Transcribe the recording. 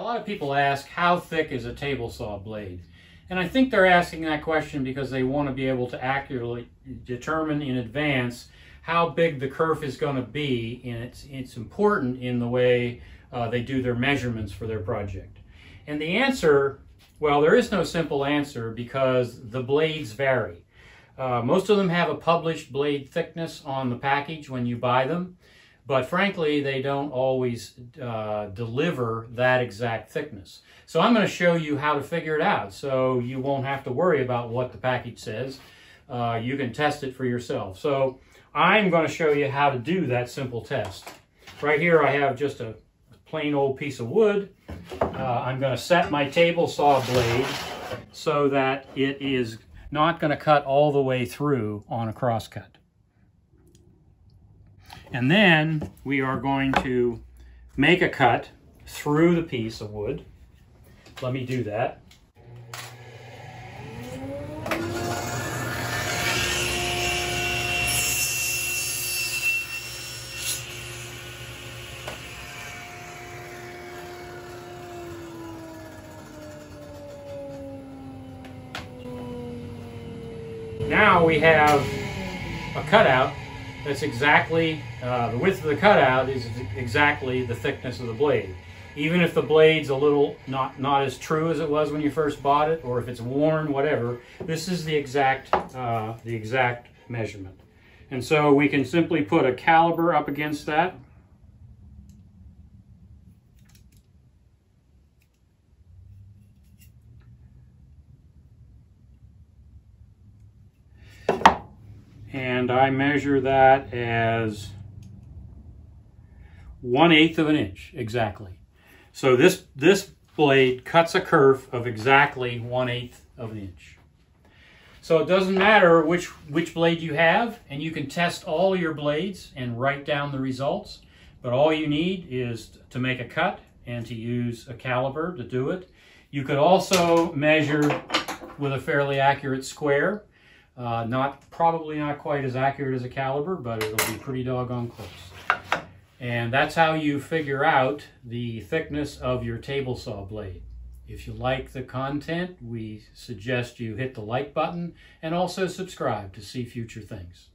a lot of people ask, how thick is a table saw blade? And I think they're asking that question because they want to be able to accurately determine in advance how big the kerf is going to be, and it's, it's important in the way uh, they do their measurements for their project. And the answer, well, there is no simple answer because the blades vary. Uh, most of them have a published blade thickness on the package when you buy them. But frankly, they don't always uh, deliver that exact thickness. So I'm going to show you how to figure it out so you won't have to worry about what the package says. Uh, you can test it for yourself. So I'm going to show you how to do that simple test. Right here I have just a plain old piece of wood. Uh, I'm going to set my table saw blade so that it is not going to cut all the way through on a crosscut. And then we are going to make a cut through the piece of wood. Let me do that. Now we have a cutout that's exactly, uh, the width of the cutout is exactly the thickness of the blade. Even if the blade's a little not, not as true as it was when you first bought it, or if it's worn, whatever, this is the exact, uh, the exact measurement. And so we can simply put a caliber up against that. And I measure that as one eighth of an inch exactly. So this, this blade cuts a kerf of exactly one eighth of an inch. So it doesn't matter which, which blade you have, and you can test all your blades and write down the results, but all you need is to make a cut and to use a caliber to do it. You could also measure with a fairly accurate square uh, not Probably not quite as accurate as a caliber, but it'll be pretty doggone close. And that's how you figure out the thickness of your table saw blade. If you like the content, we suggest you hit the like button and also subscribe to see future things.